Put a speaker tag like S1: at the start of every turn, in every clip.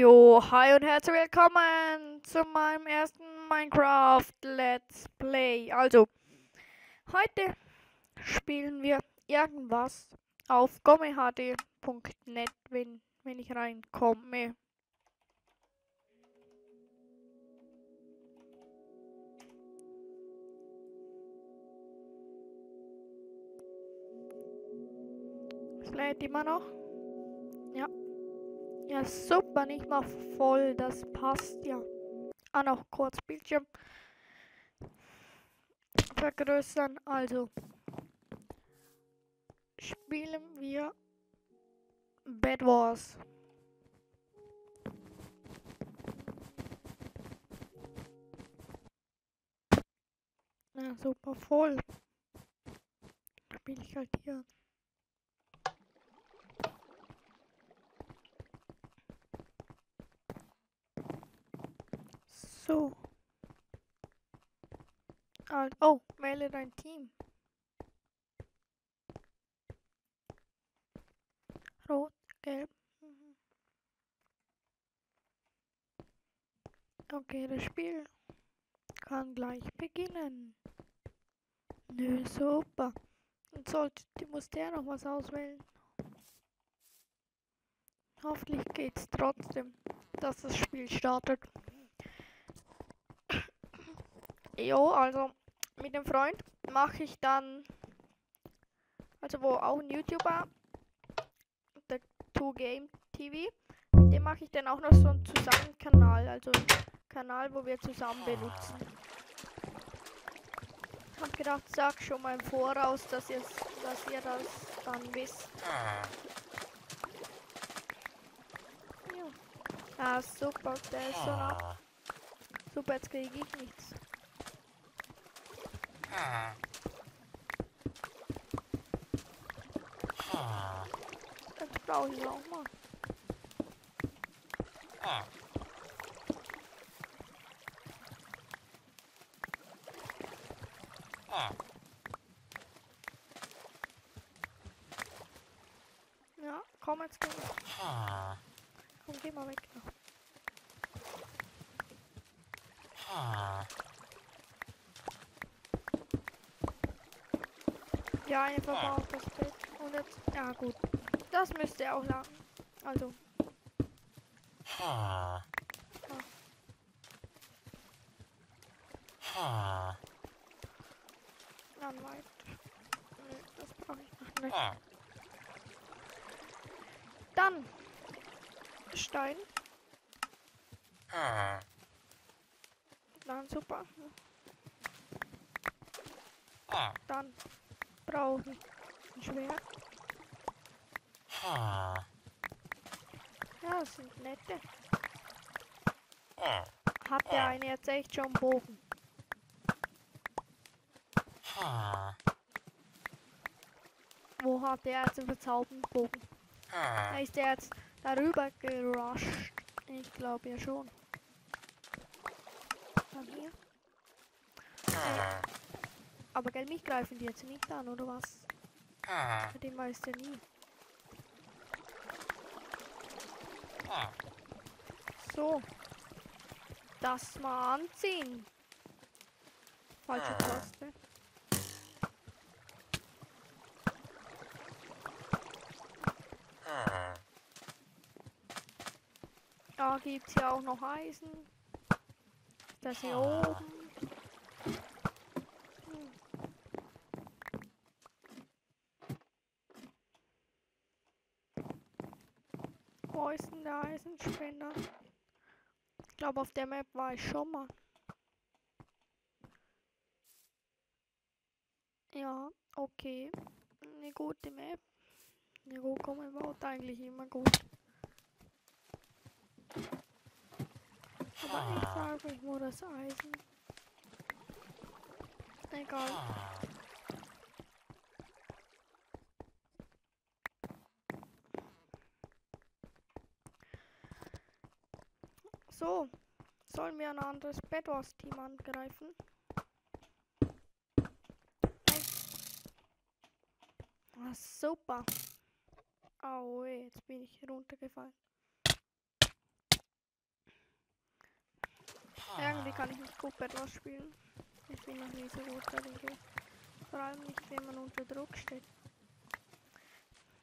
S1: Jo, hi und herzlich willkommen zu meinem ersten Minecraft Let's Play. Also, heute spielen wir irgendwas auf gommehd.net, wenn, wenn ich reinkomme. Es lädt immer noch. Ja. Ja, super, nicht mal voll, das passt ja. Ah, noch kurz Bildschirm vergrößern. Also spielen wir Bad Wars. Ja, super voll. Spiele ich halt hier. So. Alt. Oh, wähle dein Team. Rot, gelb. Mhm. Okay, das Spiel kann gleich beginnen. Nö, super. Und sollte, muss der noch was auswählen. Hoffentlich geht's trotzdem, dass das Spiel startet. Jo, also mit dem Freund mache ich dann, also wo auch ein YouTuber, der 2Game TV, mit dem mache ich dann auch noch so einen Zusammenkanal, also einen Kanal, wo wir zusammen benutzen. Hab gedacht, sag schon mal im Voraus, dass ihr, dass ihr das dann wisst. Ja. Ah, super, der ist so ab. Super, jetzt kriege ich nichts. Jetzt brauche ich auch mal. Ja, komm jetzt geh. Komm, geh mal weg. Ja, einfach mal auf das Bett. Und jetzt, ja gut. Das müsste auch lang. Also. Dann weit. Nee, das brauche ich noch nicht. Dann. Stein. Dann super. Dann brauche ich ein Schwert. Ja, das sind nette. Hat der eine jetzt echt schon einen Bogen? Wo hat der jetzt einen bezaubernden Bogen? Da ist der jetzt darüber gerusht. Ich glaube ja schon. Dann hier. Äh, aber gell, mich greifen die jetzt nicht an, oder was? Bei dem weiß der nie. So. Das mal anziehen. Falsche Taste. Da gibt's ja auch noch Eisen. Das hier oben. Hm. Wo ist denn der Eisenspender? Ich glaube, auf der Map war ich schon mal. Ja, okay. Eine gute Map. Ja, wo kommen wir eigentlich immer gut. Aber ich sage euch nur das Eisen. Egal. So, sollen wir ein anderes Bedwars-Team angreifen? Ah, super. Aue, jetzt bin ich runtergefallen. Irgendwie kann ich nicht gut Bedwars spielen. Ich bin noch nie so gut darin. Vor allem nicht, wenn man unter Druck steht.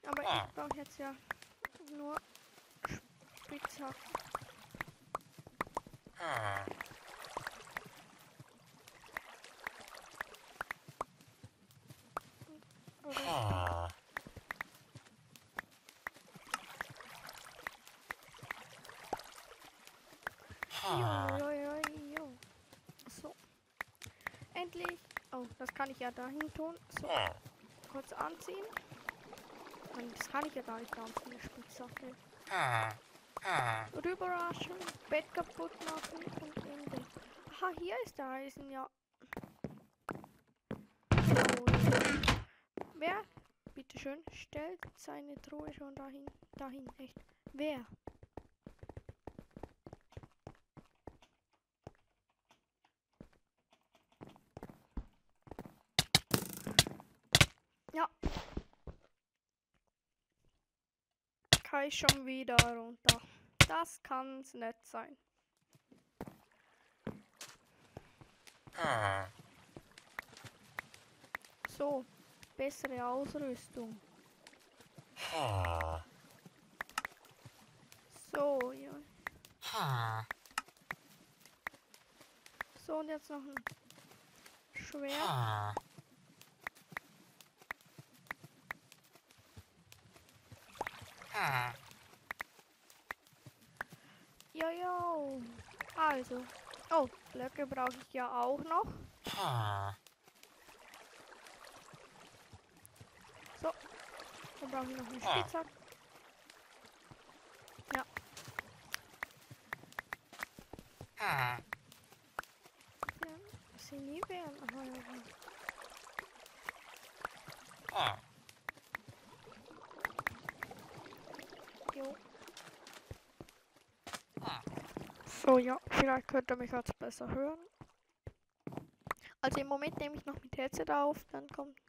S1: Aber ich brauche jetzt ja nur Spitzhacken. So. Endlich. Oh, das kann ich ja dahin tun. So. Kurz anziehen. Nein, das kann ich ja gar nicht anziehen, die Spitzhacke. Rüberraschen, Bett kaputt machen und Ende. Aha, hier ist der Eisen, ja. So. Wer, bitteschön, stellt seine Truhe schon dahin? Dahin, echt. Wer? Ja. Kai schon wieder runter. Das kann's nicht sein. So, bessere Ausrüstung. So, ja. So, und jetzt noch ein Schwert. Also. Oh, Blöcke brauche ich ja auch noch. So. Dann brauche ich noch einen Spitzhack. Ja. ja. Sie nie werden. Aha, ja, ja. Jo. So, ja, vielleicht könnt ihr mich jetzt besser hören. Also im Moment nehme ich noch mit Headset auf, dann kommt.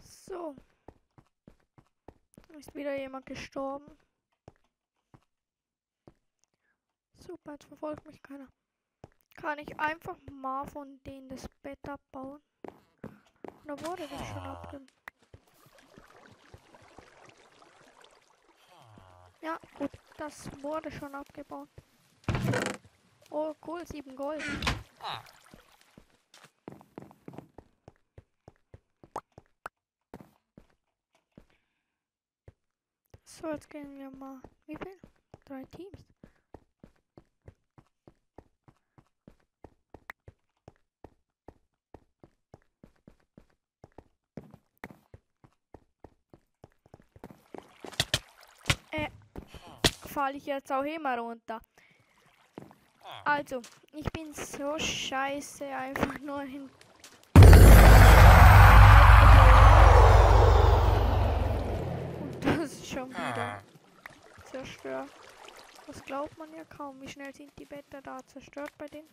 S1: So. Ist wieder jemand gestorben. Super, jetzt verfolgt mich keiner. Kann ich einfach mal von denen das Bett abbauen? Oder wurde das schon abgebaut? Ja, gut, das wurde schon abgebaut. Oh, cool, 7 Gold. So, jetzt gehen wir mal. Wie viel? Drei Teams. Äh, falle ich jetzt auch immer runter. Also, ich bin so scheiße, einfach nur hin. Und das ist schon wieder zerstört. Das glaubt man ja kaum. Wie schnell sind die Betten da zerstört bei denen?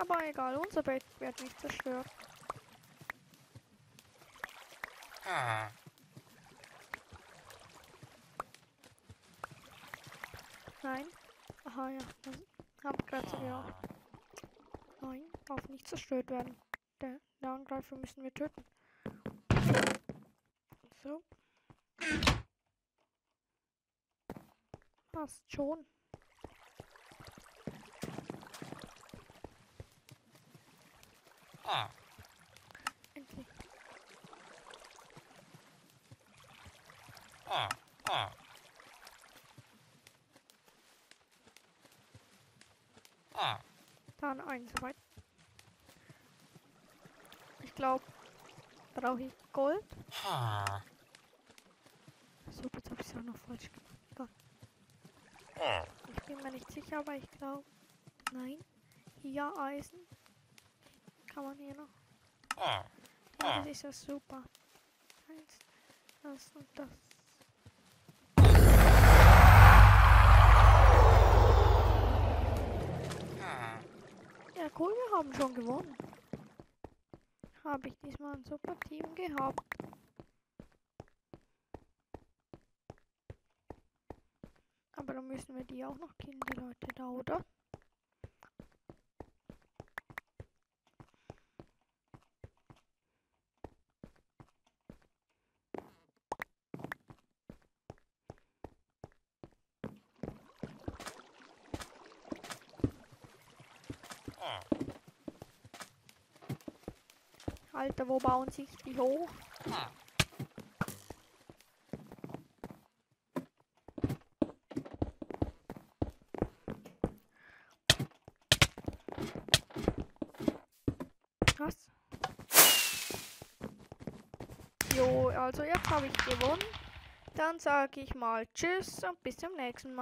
S1: Aber egal, unser Bett wird nicht zerstört. Nein. Aha, ja. Hab so gedacht. Nein, darf nicht zerstört werden. Der, der Angreifer müssen wir töten. So. Passt schon. Endlich. glaube, brauche ich Gold. Ha. So, jetzt habe ich es auch noch falsch gemacht. Ah. Ich bin mir nicht sicher, aber ich glaube, nein. Ja, Eisen. Kann man hier noch. Ah. Ja, das ist ja super. Eins, das und das. Ja, cool, wir haben schon gewonnen. Habe ich diesmal ein super Team gehabt. Aber dann müssen wir die auch noch killen, die Leute da, oder? Alter, wo bauen sich die hoch? Was? Jo, also jetzt habe ich gewonnen. Dann sage ich mal Tschüss und bis zum nächsten Mal.